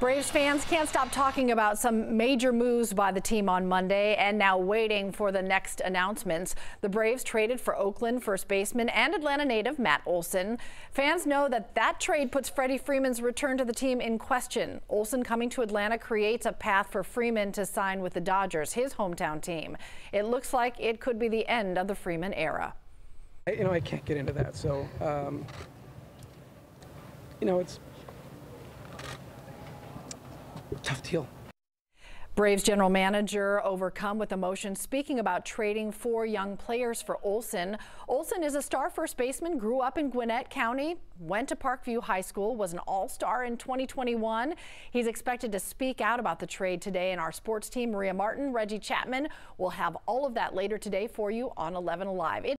Braves fans can't stop talking about some major moves by the team on Monday and now waiting for the next announcements. The Braves traded for Oakland first baseman and Atlanta native Matt Olson. Fans know that that trade puts Freddie Freeman's return to the team in question. Olson coming to Atlanta creates a path for Freeman to sign with the Dodgers, his hometown team. It looks like it could be the end of the Freeman era. You know, I can't get into that. So, um, you know, it's tough deal. Braves general manager overcome with emotion speaking about trading four young players for Olson. Olson is a star first baseman, grew up in Gwinnett County, went to Parkview High School, was an all-star in 2021. He's expected to speak out about the trade today and our sports team, Maria Martin, Reggie Chapman will have all of that later today for you on 11 Alive.